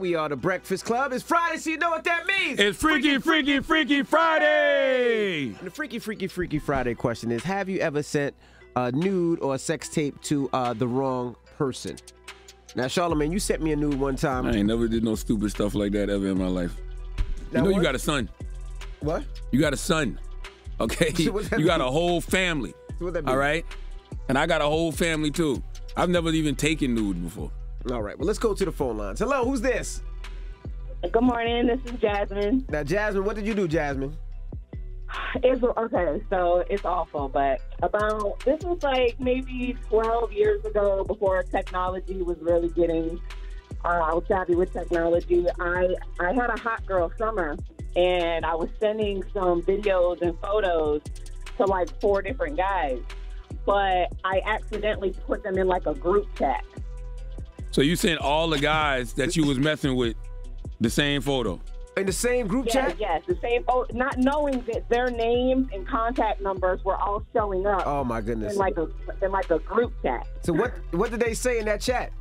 We are the Breakfast Club. It's Friday, so you know what that means. It's Freaky, Freaky, Freaky Friday. And the Freaky, Freaky, Freaky Friday question is Have you ever sent a nude or a sex tape to uh, the wrong person? Now, Charlamagne, you sent me a nude one time. I ain't never did no stupid stuff like that ever in my life. Now, you know what? you got a son. What? You got a son. Okay? You got a whole family. So what that mean? right? And I got a whole family too. I've never even taken nude before. All right, well, let's go to the phone lines. Hello, who's this? Good morning. This is Jasmine. Now, Jasmine, what did you do, Jasmine? It's okay. So it's awful, but about this was like maybe 12 years ago, before technology was really getting. Uh, I was savvy with technology. I I had a hot girl summer, and I was sending some videos and photos to like four different guys, but I accidentally put them in like a group chat. So you sent all the guys that you was messing with the same photo. In the same group Yes, chat? yes, the same. Oh, not knowing that their names and contact numbers were all showing up. Oh, my goodness. in like a in like a group chat. So, what, what did they say in that chat?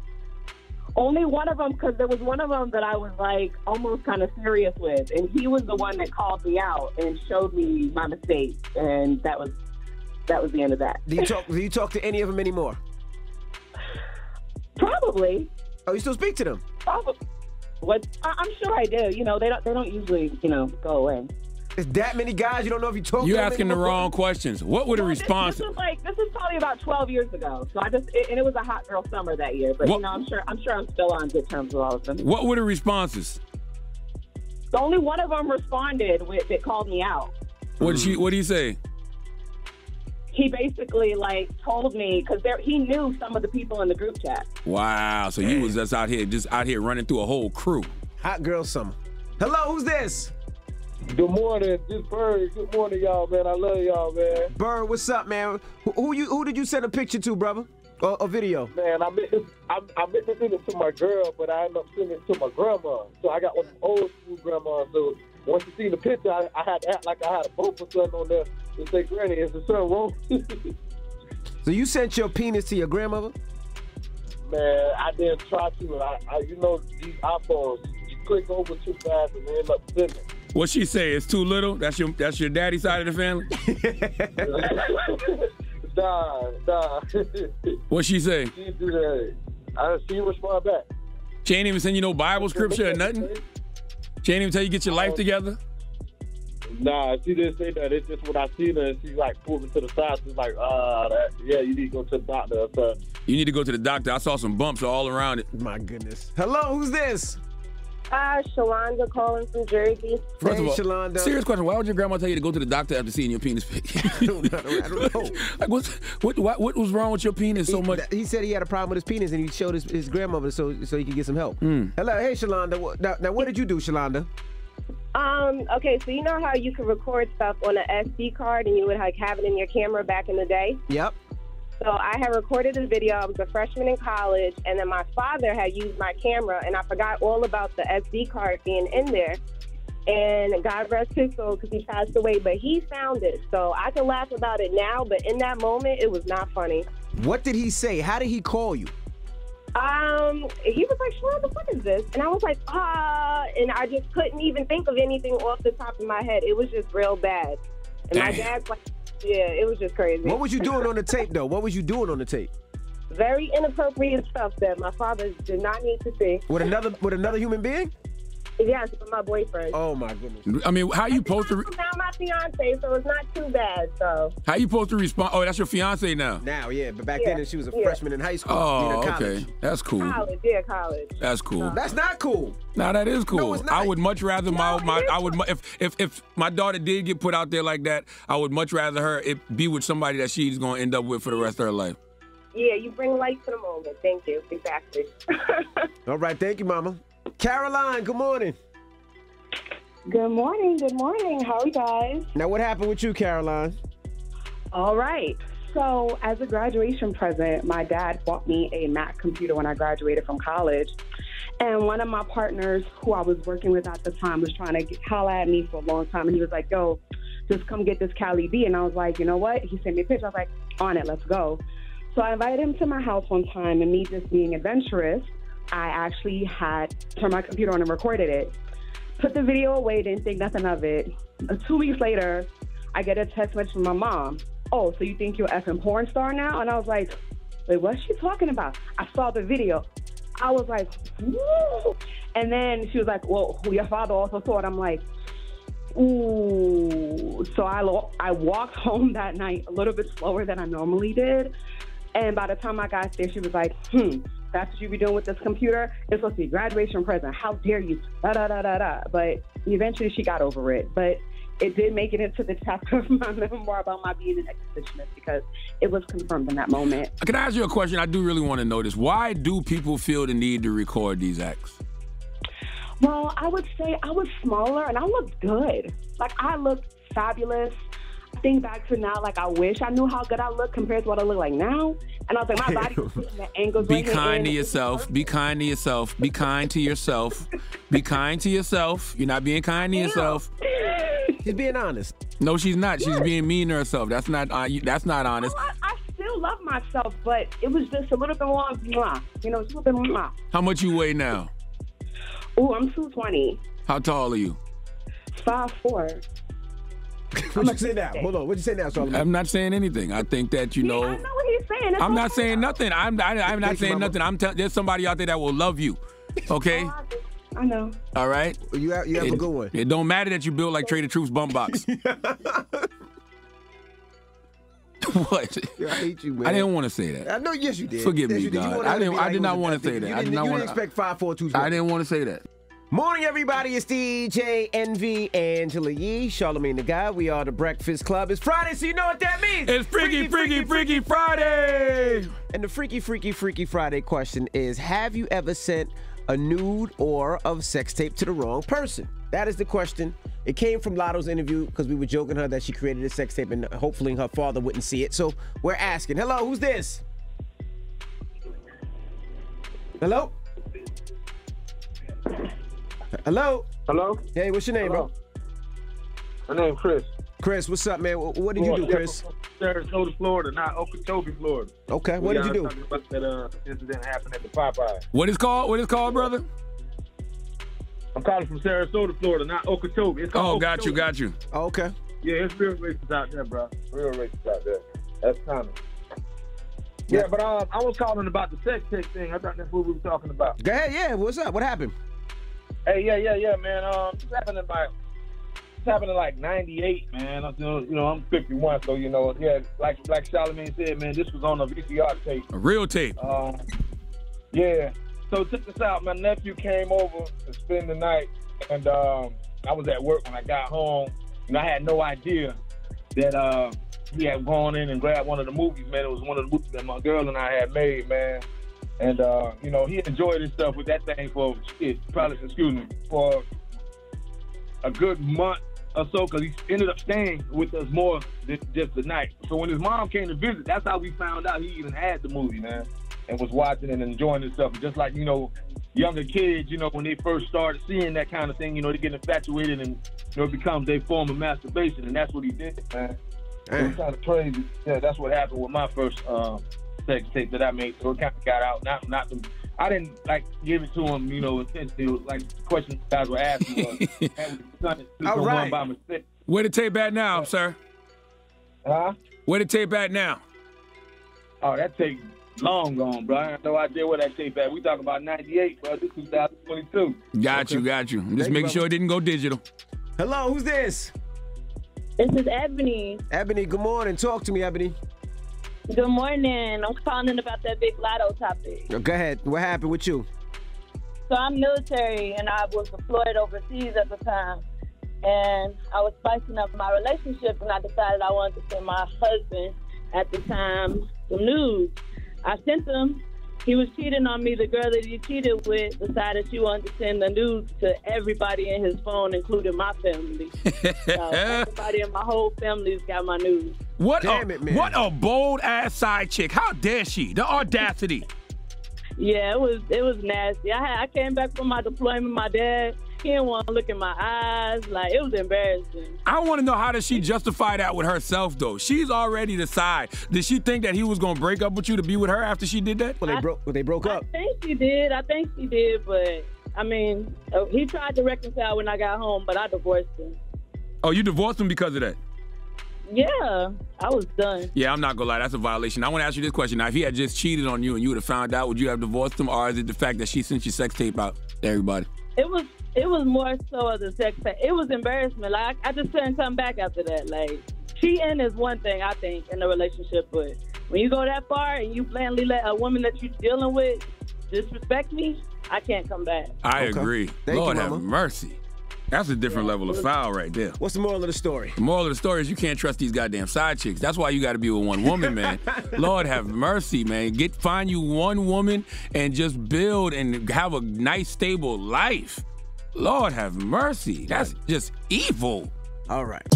Only one of them, because there was one of them that I was like almost kind of serious with, and he was the one that called me out and showed me my mistake, and that was that was the end of that. Do you talk, do you talk to any of them anymore? Probably, Oh, you still speak to them? probably. What I, I'm sure I do. You know, they don't they don't usually you know go away. Is that many guys you don't know if you talk You to them asking the wrong questions. What would a Well, this- response? This, was like this is probably about 12 years ago. So I just it, and it was a hot girl summer that year. But What- you know, I'm sure I'm sure I'm still on good terms with all of them. What were the responses? The only one of them responded with that called me out. What did she? What did he say? He basically like told me because he knew some of the people in the group chat. Wow. So you was just out here, just out here running through a whole crew. Hot girl summer. Hello, who's this? Good morning, this Bird. Good morning, y'all, man. I love y'all, man. Bird, what's up, man? Who, who you? Who did you send a picture to, brother? Or a video? Man, I meant to, I, I meant to send it to my girl, but I ended up sending it to my grandma. So I got one of them old school grandma. So once you see the picture, I, I had to act like I had a both or something on there to say, Granny, is the son wrong? So you sent your penis to your grandmother? man, I didn't try to. I, I, you know, these iPhones, you click over too fast and they end up sending. What she say? It's too little. That's your that's your daddy side of the family. nah, nah. What she say? she do that. I she respond back. She ain't even send you no Bible scripture or nothing. She ain't even tell you get your life uh, together. Nah, she didn't say that. It's just when I seen her, she like pulled me to the side. She's like, ah, that, yeah, you need to go to the doctor or something. You need to go to the doctor. I saw some bumps all around it. My goodness. Hello, who's this? Uh, Shalonda calling from Jersey. First Hey, of all, Shalonda. serious question. Why would your grandma tell you to go to the doctor after seeing your penis pic? I don't, I don't know. like what, what? What? What was wrong with your penis so he, much? He said he had a problem with his penis and he showed his, his grandmother so so he could get some help. Hmm. Hello, hey Shalonda. Now, now, what did you do, Shalonda? Um, okay, so you know how you could record stuff on an SD card and you would like have it in your camera back in the day? Yep. So I had recorded a video. I was a freshman in college, and then my father had used my camera, and I forgot all about the SD card being in there. And God rest his soul because he passed away, but he found it. So I can laugh about it now, but in that moment, it was not funny. What did he say? How did he call you? Um, he was like, "What the fuck is this?" And I was like, "Ah," and I just couldn't even think of anything off the top of my head. It was just real bad. And my Damn. dad's like, "Yeah, it was just crazy." What was you doing on the tape though? What was you doing on the tape? Very inappropriate stuff that my father did not need to see. With another with another human being? Yes, with my boyfriend. Oh my goodness. I mean, how you supposed to? Re- now my fiance, so it's not too bad. So how you supposed to respond? Oh, that's your fiance now. Now, yeah, but back Yeah, then she was a yeah. freshman in high school. Oh, you okay. That's cool. college, yeah, college. That's cool. That's not cool. Now that is cool. it's not. I would much rather my, No, my I would if if if my daughter did get put out there like that, I would much rather her it be with somebody that she's gonna end up with for the rest of her life. Yeah, you bring light to the moment. Thank you. Exactly. All right, thank you, Mama. Caroline, good morning. Good morning. Good morning. How are you guys? Now, what happened with you, Caroline? All right. So, as a graduation present, my dad bought me a Mac computer when I graduated from college. And one of my partners, who I was working with at the time, was trying to holler at me for a long time. And he was like, yo, just come get this Cali B. And I was like, you know what? He sent me a picture. I was like, on it, let's go. So I invited him to my house one time, and me just being adventurous, I actually had turned my computer on and recorded it. Put the video away, didn't think nothing of it. Two weeks later, I get a text message from my mom. Oh, so you think you're effing porn star now? And I was like, wait, what's she talking about? I saw the video. I was like, Woo! and then she was like, well, your father also saw it. I'm like, ooh. So I lo- I walked home that night a little bit slower than I normally did, and by the time I got there, she was like, hmm. That's what you be doing with this computer. It's supposed to be graduation present. How dare you? Da da da da da. But eventually, she got over it. But it did make it into the chapter of my memoir about my being an exhibitionist because it was confirmed in that moment. I can I ask you a question? I do really want to know this. Why do people feel the need to record these acts? Well, I would say I was smaller and I looked good. Like I looked fabulous. I think back to now, like I wish I knew how good I look compared to what I look like now. And I was like, my body the angles. Be right kind to yourself. Be kind to yourself. Be kind to yourself. Be kind to yourself. You're not being kind to yourself. She's being honest. No, she's not. She's being mean to herself. That's not. Uh, you- that's not honest. I, I still love myself, but it was just a little bit more, mwah. you know, just a little bit more. How much you weigh now? Oh, I'm 220, How tall are you? 5'4". What you say now? Hold on. What you say now, Solomon? I'm not saying anything. I think that you I know. know what he's saying. It's I'm not okay. saying nothing. I'm. I, I'm not Thank saying Mama. nothing. I'm. Tell, there's somebody out there that will love you. Okay. Oh, I know. All right. You have, you have a good one. it don't matter that you built like Trader Truth's bump box. what? Yeah, I hate you, man. I didn't want to say that. I know. Yes, you did. Forgive yes, me, you did. You God. wanted I didn't- I did not wanna say that. I did didn't, wanna- didn't expect five, four, two. I didn't want to say that. Morning, everybody. It's DJ Envy Angela Yee, Charlamagne tha God. We are the Breakfast Club. It's Friday, so you know what that means. It's Freaky, Freaky, Freaky Friday. And the freaky, freaky, freaky Friday question is Have you ever sent a nude or of sex tape to the wrong person? That is the question. It came from Latto's interview because we were joking her that she created a sex tape and hopefully her father wouldn't see it. So we're asking, hello, who's this? Hello? Hello? Hello? Hey, what's your name, Hello. bro? My name is Chris. Chris, what's up, man? Wh- What did you do, Yeah, Chris? from Sarasota, Florida, not Okeechobee, Florida. Okay, what We, did you uh, do? About that uh, incident happened at the Popeye. What is called? What is called, brother? I'm calling from Sarasota, Florida, not Okeechobee. It's Oh, called got you, got you. Oh, okay. Yeah, it's real racist out there, bro. Real racist out there. That's common. Yeah, but um, I was calling about the sex tape thing. I thought that's what we were talking about. Go ahead, yeah. What's up? What happened? Hey, yeah, yeah, yeah, man. Um, it's happened in like, it's happened in like '98, man. I'm, you know, I'm 51, so you know, yeah, like like Charlamagne said, man, this was on a VCR tape. A real tape. Um, yeah. So check this out. My nephew came over to spend the night, and um, I was at work when I got home. And I had no idea that uh, he had gone in and grabbed one of the movies. Man, it was one of the movies that my girl and I had made, man. And uh, you know, he enjoyed himself with that thing for shit, probably excuse me, for a good month or so, because he ended up staying with us more than just the night. So when his mom came to visit, that's how we found out he even had the movie, man, and was watching and enjoying himself. Just like you know, younger kids, you know, when they first started seeing that kind of thing, you know, they get infatuated and you know it becomes their form of masturbation, and that's what he did, man. So it's kind of crazy. Yeah, that's what happened with my first um, sex tape that I made. So it kind of got out. Not, not. The, I didn't like give it to him, you know, intentionally. It was like the question guys were asking was, had we done it to All someone right. by mistake? Where the tape at now, sir? Huh? Where the tape at now? Oh, that tape long gone, bro. I have no idea where that tape at. We talking about '98, bro. This 2022. Got you, got you. I'm just Thank you, making sure it didn't go digital. Hello, who's this? This is Ebony. Ebony, good morning. Talk to me, Ebony. Good morning. I'm calling about that big Latto topic. Go ahead. What happened with you? So I'm military and I was deployed overseas at the time. And I was spicing up my relationship and I decided I wanted to send my husband at the time some news. I sent him. He was cheating on me. The girl that he cheated with decided she wanted to send the news to everybody in his phone, including my family. So everybody in my whole family's got my news. What Damn a it, man. what a bold ass side chick. How dare she? The audacity. Yeah, it was it was nasty. I had I came back from my deployment. My dad he didn't want to look in my eyes. Like it was embarrassing. I want to know how does she justify that with herself though? She's already decided. Did she think that he was gonna break up with you to be with her after she did that? Well, they I- broke. Well, they broke I up. I think she did. I think she did, but I mean, uh, he tried to reconcile when I got home, but I divorced him. Oh, you divorced him because of that? Yeah, I was done. Yeah, I'm not gonna lie, that's a violation. I want to ask you this question: Now, if he had just cheated on you and you would have found out, would you have divorced him, or is it the fact that she sent your sex tape out to everybody? It was it was more so of the sex. tape. It was embarrassment. Like I just couldn't come back after that. Like cheating is one thing I think in a relationship, but when you go that far and you blatantly let a woman that you're dealing with disrespect me, I can't come back. I Okay. agree. Thank you, Lord have mercy. That's a different level of foul right there. What's the moral of the story? The moral of the story is you can't trust these goddamn side chicks. That's why you got to be with one woman, man. Lord have mercy, man. Get find you one woman and just build and have a nice stable life. Lord have mercy. That's just evil. All right.